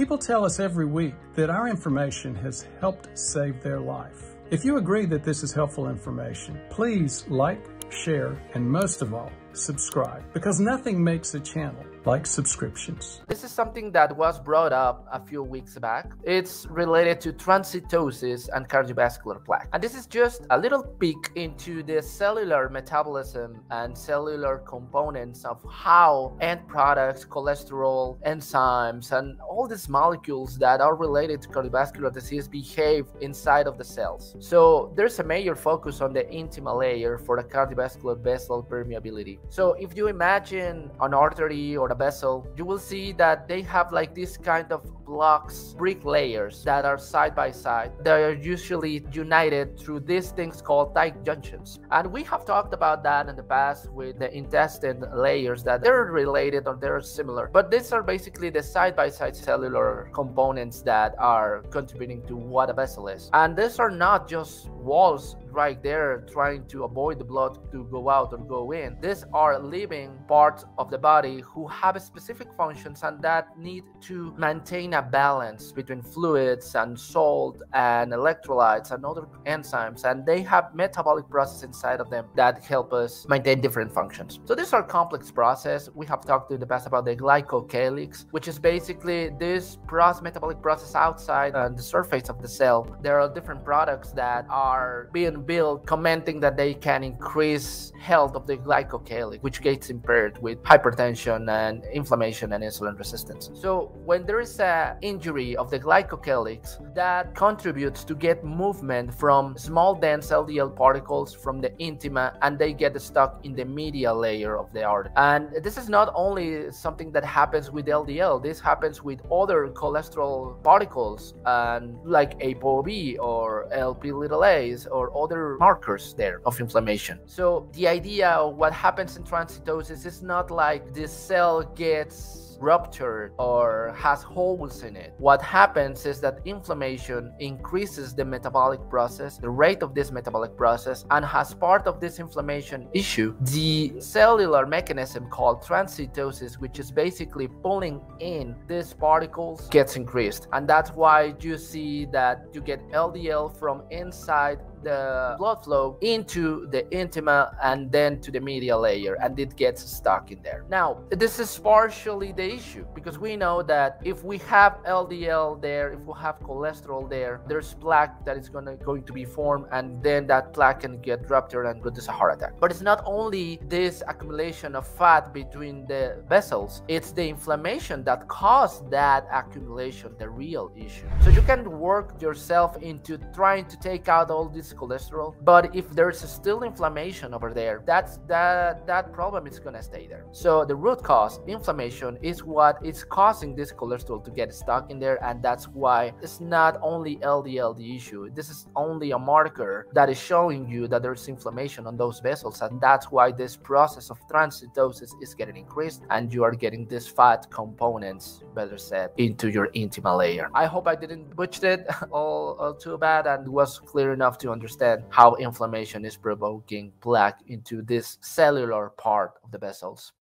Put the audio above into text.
People tell us every week that our information has helped save their life. If you agree that this is helpful information, please like, share, and most of all, subscribe because nothing makes a channel like subscriptions. This is something that was brought up a few weeks back. It's related to transcytosis and cardiovascular plaque. And this is just a little peek into the cellular metabolism and cellular components of how end products, cholesterol, enzymes, and all these molecules that are related to cardiovascular disease behave inside of the cells. So there's a major focus on the intima layer for the cardiovascular vessel permeability. So if you imagine an artery or a vessel, you will see that they have like this kind of blocks, brick layers that are side by side. They are usually united through these things called tight junctions. And we have talked about that in the past with the intestine layers that they're related or they're similar. But these are basically the side by side cellular components that are contributing to what a vessel is. And these are not just walls right there trying to avoid the blood to go out or go in. These are living parts of the body who have specific functions and that need to maintain a balance between fluids and salt and electrolytes and other enzymes and they have metabolic processes inside of them that help us maintain different functions. So these are complex processes. We have talked in the past about the glycocalyx, which is basically this process, metabolic process outside on the surface of the cell. There are different products that are being built commenting that they can increase health of the glycocalyx, which gets impaired with hypertension and inflammation and insulin resistance. So when there is a injury of the glycocalyx, that contributes to get movement from small dense LDL particles from the intima and they get stuck in the medial layer of the artery. And this is not only something that happens with LDL, this happens with other cholesterol particles and like ApoB or LP little a's or other markers there of inflammation. So the idea of what happens in transcytosis is not like this cell gets ruptured or has holes in it. What happens is that inflammation increases the metabolic process, the rate of this metabolic process, and has part of this inflammation issue, the cellular mechanism called transcytosis, which is basically pulling in these particles, gets increased. And that's why you see that you get LDL from inside the blood flow into the intima and then to the medial layer and it gets stuck in there. Now, this is partially the issue because we know that if we have LDL there, if we have cholesterol there, there's plaque that is gonna going to be formed and then that plaque can get ruptured and produce a heart attack. But it's not only this accumulation of fat between the vessels, it's the inflammation that caused that accumulation, the real issue. So you can work yourself into trying to take out all these cholesterol but if there's still inflammation over there that's that that problem is to stay there. So the root cause inflammation is what is causing this cholesterol to get stuck in there and that's why it's not only ldl the issue. This is only a marker that is showing you that there's inflammation on those vessels and that's why this process of transcytosis is getting increased and you are getting these fat components better said into your intima layer. I hope i didn't butcher it all, all too bad and was clear enough to understand how inflammation is provoking plaque into this cellular part of the vessels.